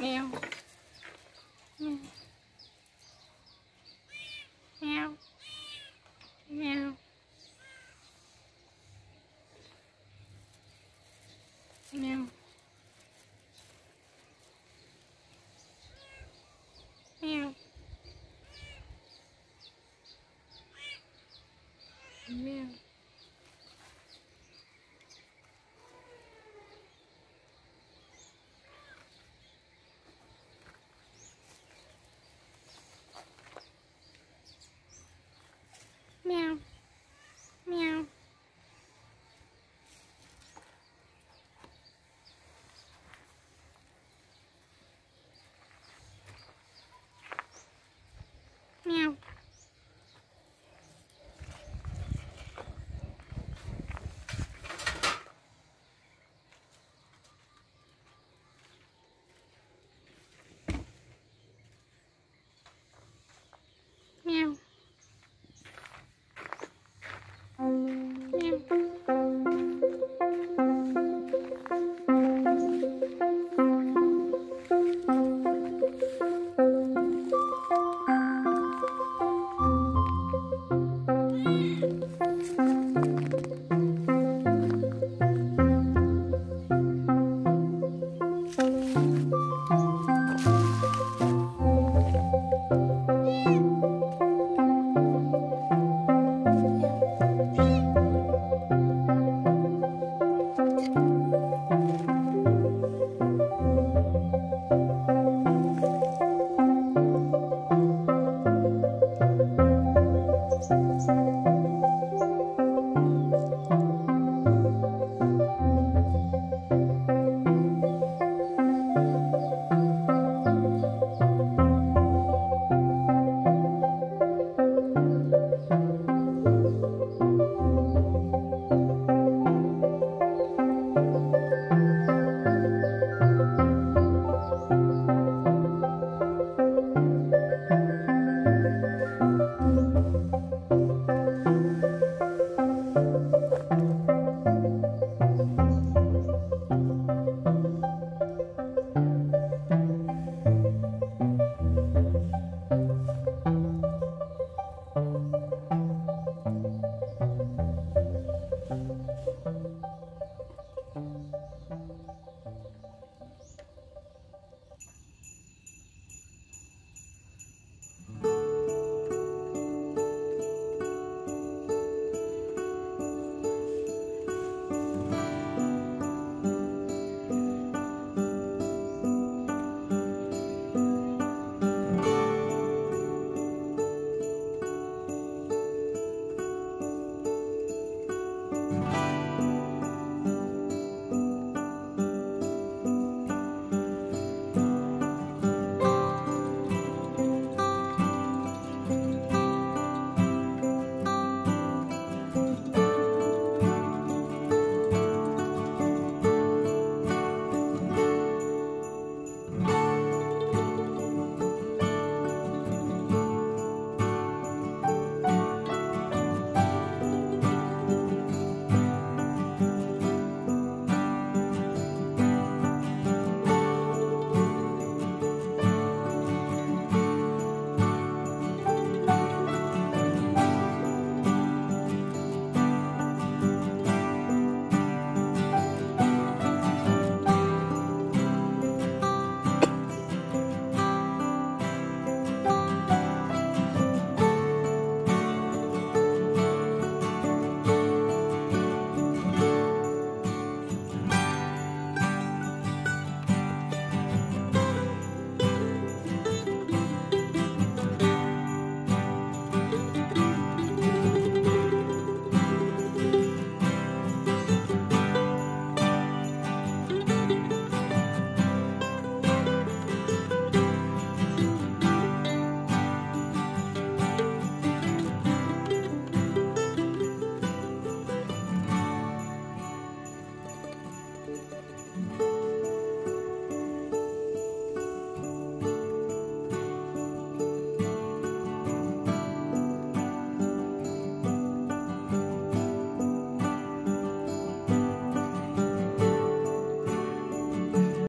mèo mèo mèo mèo mèo mèo